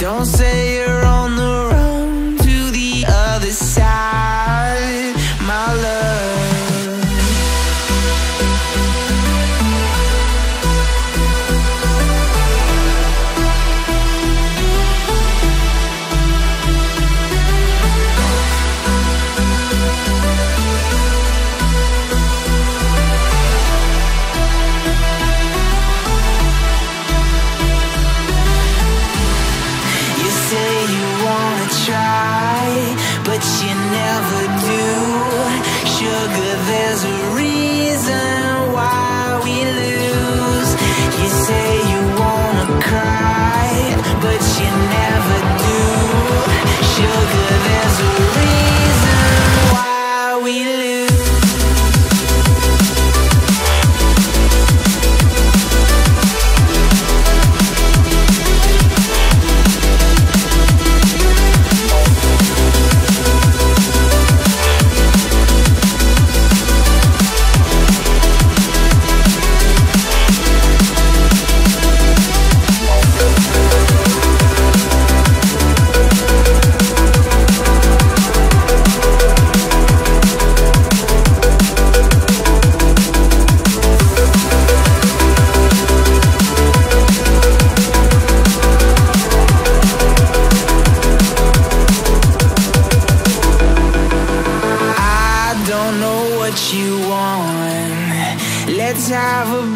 Don't say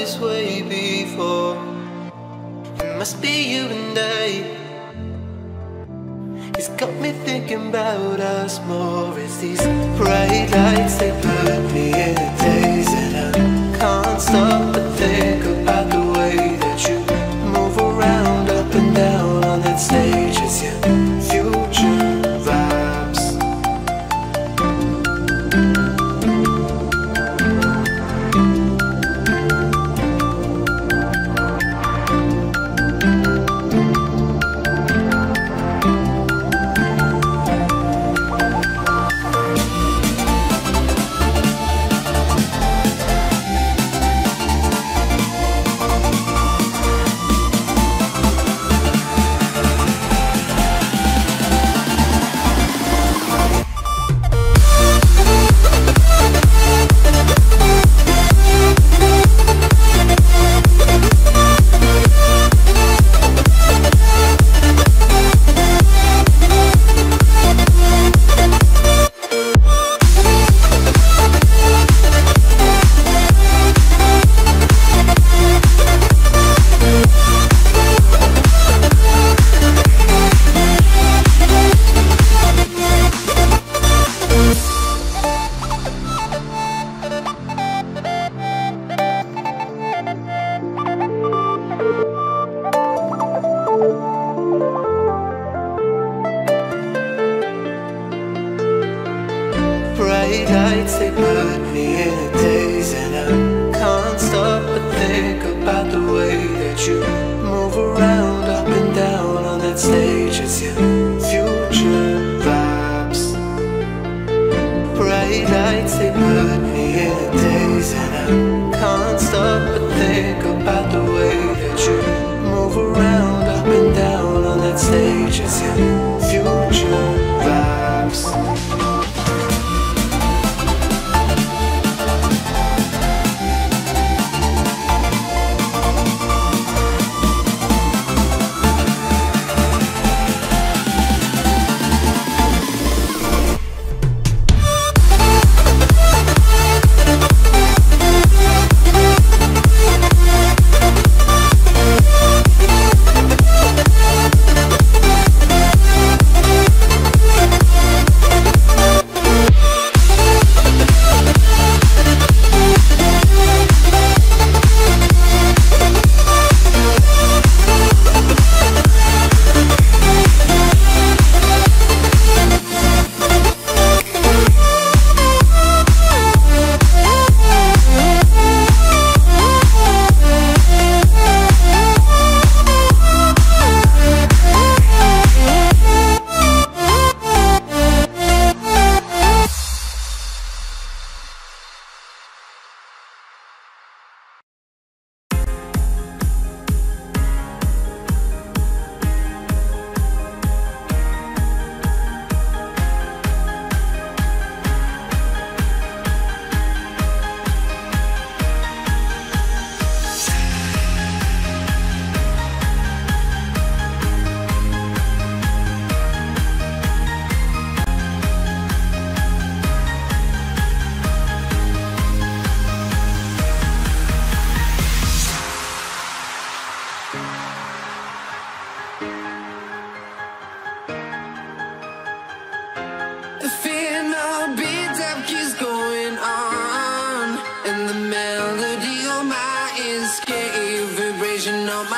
this way before. It must be you and I. It's got me thinking about us more. It's these bright lights that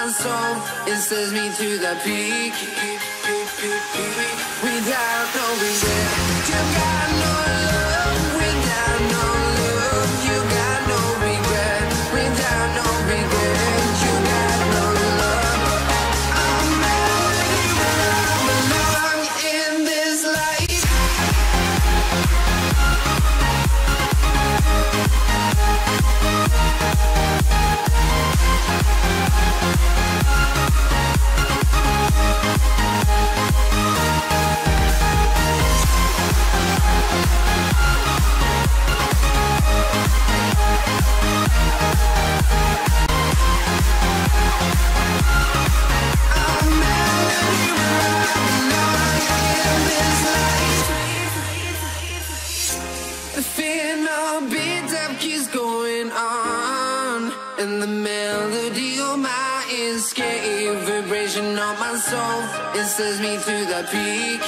my soul it sends me to the peak without no regret. That going on, and the melody of my escape vibration on my soul it sends me to the peak.